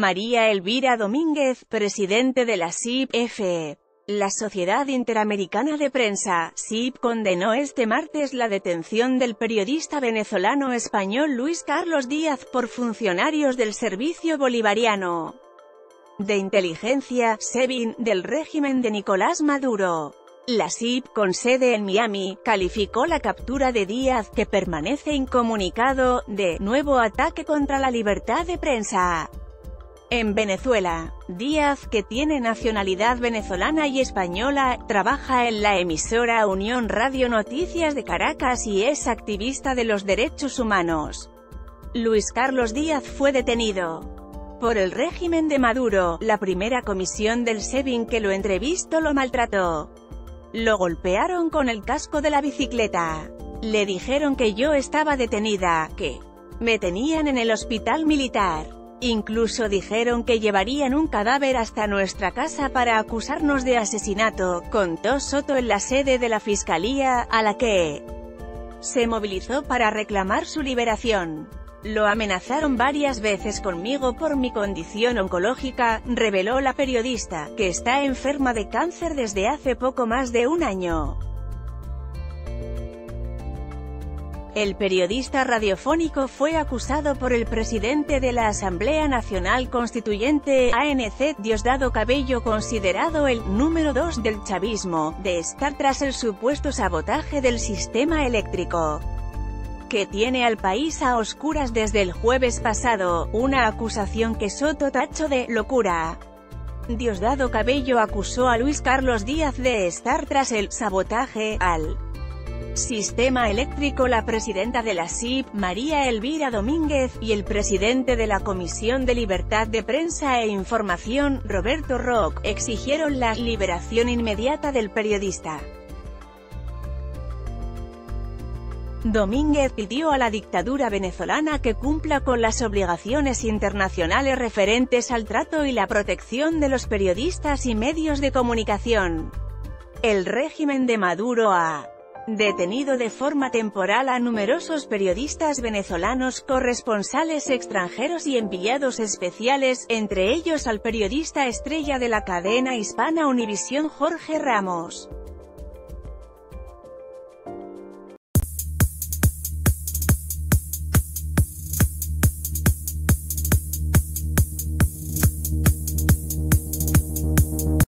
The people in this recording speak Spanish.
María Elvira Domínguez, presidente de la SIP-F. La Sociedad Interamericana de Prensa, SIP, condenó este martes la detención del periodista venezolano-español Luis Carlos Díaz por funcionarios del Servicio Bolivariano de Inteligencia, SEBIN, del régimen de Nicolás Maduro. La SIP, con sede en Miami, calificó la captura de Díaz, que permanece incomunicado, de «nuevo ataque contra la libertad de prensa». En Venezuela, Díaz, que tiene nacionalidad venezolana y española, trabaja en la emisora Unión Radio Noticias de Caracas y es activista de los derechos humanos. Luis Carlos Díaz fue detenido por el régimen de Maduro, la primera comisión del SEBIN que lo entrevistó lo maltrató. Lo golpearon con el casco de la bicicleta. Le dijeron que yo estaba detenida, que me tenían en el hospital militar. Incluso dijeron que llevarían un cadáver hasta nuestra casa para acusarnos de asesinato, contó Soto en la sede de la Fiscalía, a la que se movilizó para reclamar su liberación. Lo amenazaron varias veces conmigo por mi condición oncológica, reveló la periodista, que está enferma de cáncer desde hace poco más de un año. El periodista radiofónico fue acusado por el presidente de la Asamblea Nacional Constituyente, ANC, Diosdado Cabello considerado el «número dos del chavismo», de estar tras el supuesto sabotaje del sistema eléctrico que tiene al país a oscuras desde el jueves pasado, una acusación que Soto tachó de «locura». Diosdado Cabello acusó a Luis Carlos Díaz de estar tras el «sabotaje» al Sistema Eléctrico La presidenta de la SIP, María Elvira Domínguez, y el presidente de la Comisión de Libertad de Prensa e Información, Roberto Rock, exigieron la liberación inmediata del periodista. Domínguez pidió a la dictadura venezolana que cumpla con las obligaciones internacionales referentes al trato y la protección de los periodistas y medios de comunicación. El régimen de Maduro ha detenido de forma temporal a numerosos periodistas venezolanos, corresponsales extranjeros y enviados especiales, entre ellos al periodista estrella de la cadena hispana Univisión Jorge Ramos.